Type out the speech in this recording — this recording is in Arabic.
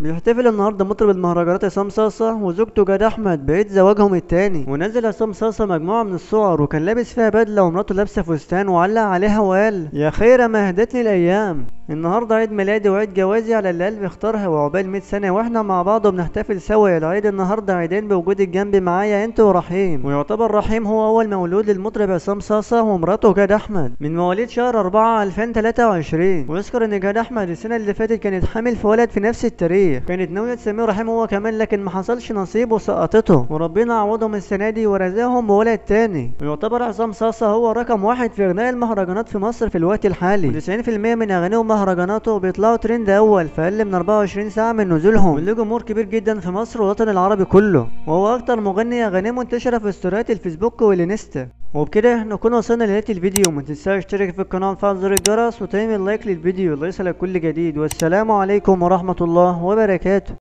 بيحتفل النهارده مطرب المهرجانات عصام صاصا وزوجته جاد أحمد بعيد زواجهم التاني. ونزل عصام صاصا مجموعة من الصور وكان لابس فيها بدلة ومراته لابسة فستان وعلق عليها وقال يا خير ما هدتني الأيام. النهارده عيد ميلادي وعيد جوازي على اللي قلبي اختارها وعقبال 100 سنة وإحنا مع بعض وبنحتفل سوا. العيد النهارده عيدين بوجودك جنبي معايا أنت ورحيم. ويعتبر رحيم هو أول مولود للمطرب عصام صاصا ومراته جاد أحمد. من مواليد شهر 4 2023 ويذكر إن جاد أحمد السنة اللي فاتت كانت حامل في ولد في نفس التاريخ. كانت ناويه تسميه رحيم هو كمان لكن ما حصلش نصيب وسقطته. وربنا عوضهم السنة دي ورزقهم بولد تاني. ويعتبر عصام صاصا هو رقم واحد في غناء المهرجانات في مصر في الوقت الحالي. و90% من أغانيه ومهرجاناته بيطلعوا ترند أول في أقل من 24 ساعة من نزولهم. واللي جمهور كبير جدا في مصر والوطن العربي كله. وهو أكتر مغني اغانيه منتشره في ستوريات الفيسبوك والانستا. وبكده نكون وصلنا لنهاية الفيديو. ما تنساش تشترك في القناة وتفعل زر الجرس وتعمل like للفيديو. ليصلك كل جديد. والسلام عليكم ورحمة الله وبركاته.